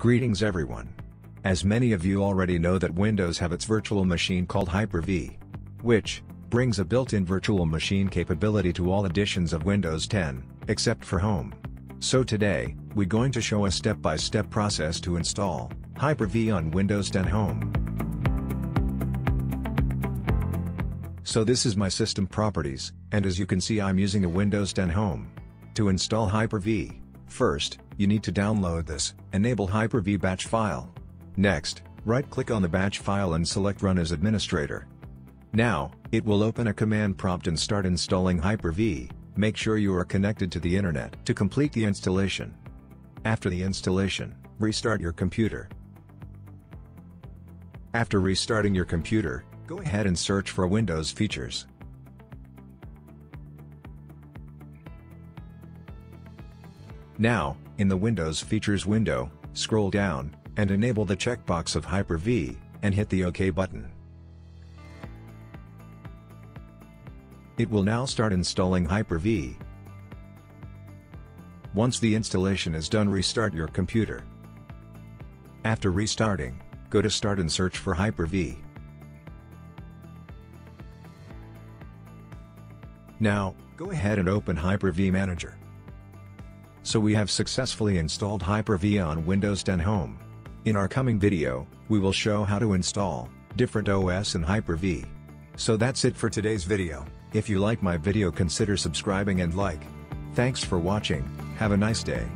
Greetings everyone. As many of you already know that Windows have its virtual machine called Hyper-V, which brings a built-in virtual machine capability to all editions of Windows 10, except for Home. So today, we're going to show a step-by-step -step process to install Hyper-V on Windows 10 Home. So this is my system properties, and as you can see I'm using a Windows 10 Home. To install Hyper-V, first, you need to download this, enable Hyper-V batch file. Next, right-click on the batch file and select Run as Administrator. Now, it will open a command prompt and start installing Hyper-V, make sure you are connected to the internet to complete the installation. After the installation, restart your computer. After restarting your computer, go ahead and search for Windows features. Now, in the Windows Features window, scroll down, and enable the checkbox of Hyper-V, and hit the OK button. It will now start installing Hyper-V. Once the installation is done restart your computer. After restarting, go to Start and search for Hyper-V. Now, go ahead and open Hyper-V Manager. So we have successfully installed Hyper-V on Windows 10 Home. In our coming video, we will show how to install different OS in Hyper-V. So that's it for today's video. If you like my video consider subscribing and like. Thanks for watching, have a nice day.